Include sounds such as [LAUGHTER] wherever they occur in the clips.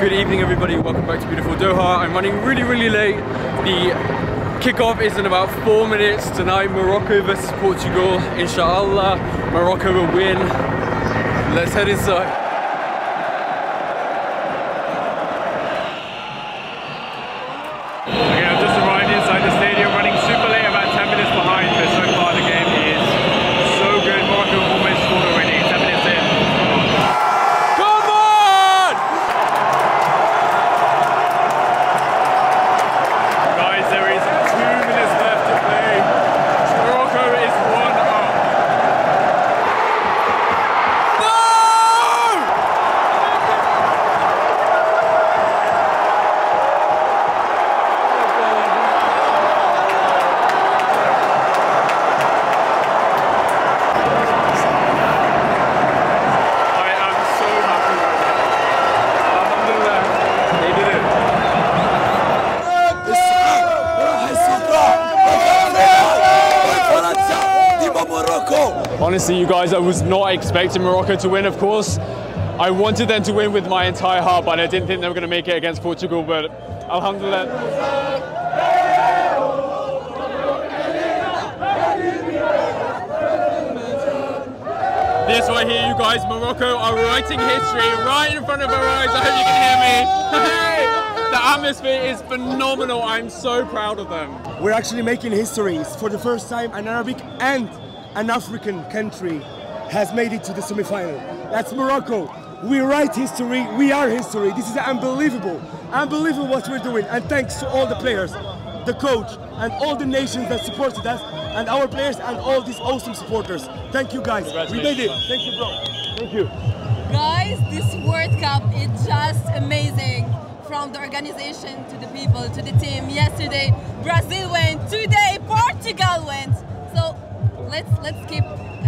Good evening, everybody. Welcome back to beautiful Doha. I'm running really, really late. The kickoff is in about four minutes tonight. Morocco versus Portugal. Inshallah, Morocco will win. Let's head inside. Honestly, you guys, I was not expecting Morocco to win, of course. I wanted them to win with my entire heart, but I didn't think they were going to make it against Portugal. But Alhamdulillah. This right here, you guys, Morocco are writing history right in front of our eyes. I hope you can hear me. [LAUGHS] The atmosphere is phenomenal. I'm so proud of them. We're actually making history. For the first time, an Arabic and an African country has made it to the semi-final. That's Morocco. We write history. We are history. This is unbelievable. Unbelievable what we're doing. And thanks to all the players, the coach, and all the nations that supported us, and our players, and all these awesome supporters. Thank you guys. We made it. Thank you, bro. Thank you. Guys, this World Cup is just amazing. From the organization to the people to the team. Yesterday, Brazil went. Today, Portugal went. So let's let's keep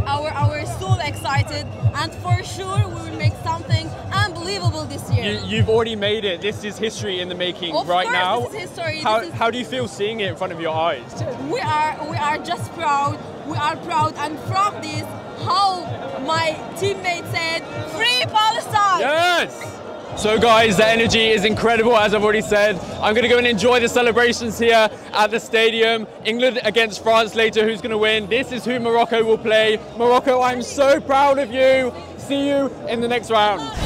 our our soul excited, and for sure we will make something unbelievable this year. You, you've already made it. This is history in the making Of right course, now. this is history. How, This is- how do you feel seeing it in front of your eyes? we are we are just proud. We are proud, and from this, how my teammate said, "Free Palestine." Yes! So guys, the energy is incredible as I've already said. I'm gonna go and enjoy the celebrations here at the stadium. England against France later, who's gonna win? This is who Morocco will play. Morocco, I'm so proud of you. See you in the next round.